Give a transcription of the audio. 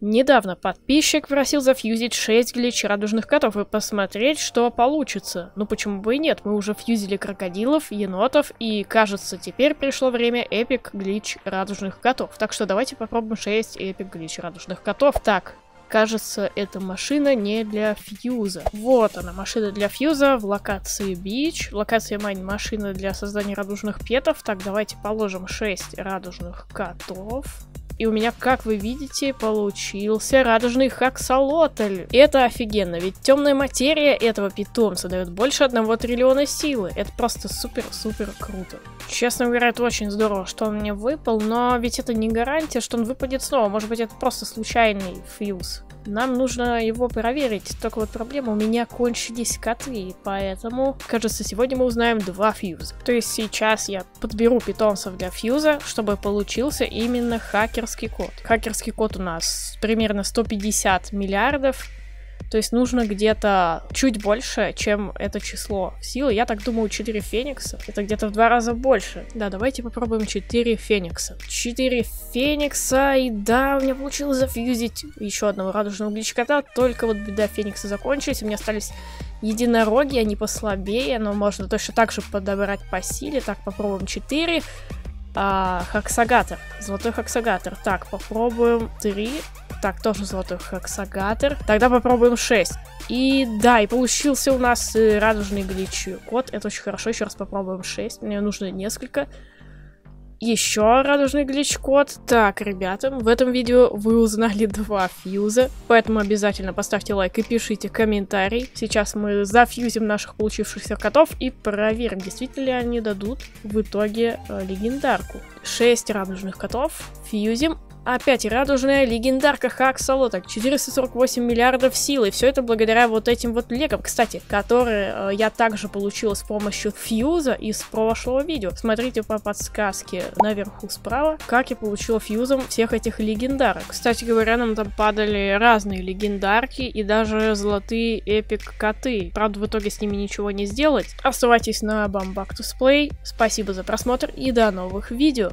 Недавно подписчик просил зафьюзить 6 glitch радужных котов и посмотреть, что получится. Ну почему бы и нет, мы уже фьюзили крокодилов, енотов, и кажется, теперь пришло время epic glitch радужных котов. Так что давайте попробуем 6 epic glitch радужных котов. Так, кажется, эта машина не для фьюза. Вот она, машина для фьюза в локации beach. Локация mine машина для создания радужных петов. Так, давайте положим 6 радужных котов. И у меня, как вы видите, получился радужный хаксолотль. Это офигенно, ведь темная материя этого питомца дает больше одного триллиона силы. Это просто супер-супер круто. Честно говоря, это очень здорово, что он мне выпал, но ведь это не гарантия, что он выпадет снова. Может быть, это просто случайный фьюз. Нам нужно его проверить. Только вот проблема, у меня кончились коты, поэтому, кажется, сегодня мы узнаем два фьюза. То есть сейчас я подберу питомцев для фьюза, чтобы получился именно хакерский код. Хакерский код у нас примерно 150 миллиардов, то есть нужно где-то чуть больше, чем это число силы. Я так думаю, 4 феникса. Это где-то в два раза больше. Да, давайте попробуем 4 феникса. 4 феникса, и да, у меня получилось зафьюзить еще одного радужного гличкота. Только вот беда феникса закончились. У меня остались единороги, они послабее, но можно точно так же подобрать по силе. Так, попробуем 4. А, хаксагатор. Золотой хаксагатор. Так, попробуем 3. Так, тоже золотой хаксагатор. Тогда попробуем 6. И да, и получился у нас э, радужный глич код. Это очень хорошо. Еще раз попробуем 6. Мне нужно несколько. Еще радужный глич-код. Так, ребята, в этом видео вы узнали два фьюза, поэтому обязательно поставьте лайк и пишите комментарий. Сейчас мы зафьюзим наших получившихся котов и проверим, действительно ли они дадут в итоге э, легендарку. 6 радужных котов фьюзим, Опять радужная легендарка Хаксолоток. 448 миллиардов силы. Все это благодаря вот этим вот легам, кстати, которые э, я также получила с помощью фьюза из прошлого видео. Смотрите по подсказке наверху справа, как я получила фьюзом всех этих легендарок. Кстати говоря, нам там падали разные легендарки и даже золотые эпик коты. Правда, в итоге с ними ничего не сделать. Оставайтесь на Бамбак Play. Спасибо за просмотр и до новых видео.